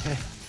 Okay.